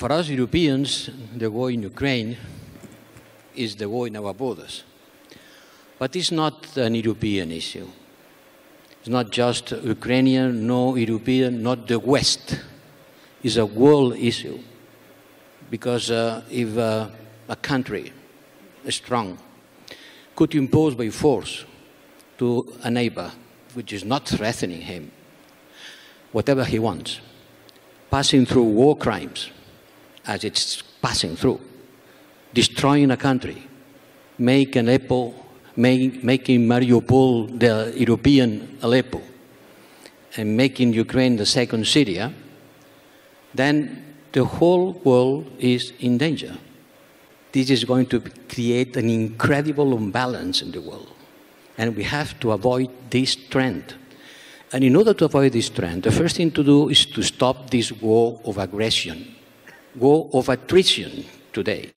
for us Europeans, the war in Ukraine is the war in our borders. But it's not an European issue. It's not just Ukrainian, no European, not the West. It's a world issue. Because uh, if uh, a country is strong could impose by force to a neighbor, which is not threatening him, whatever he wants, passing through war crimes as it's passing through, destroying a country, make Aleppo, make, making Mariupol the European Aleppo, and making Ukraine the second Syria, then the whole world is in danger. This is going to create an incredible imbalance in the world. And we have to avoid this trend. And in order to avoid this trend, the first thing to do is to stop this war of aggression, war of attrition today.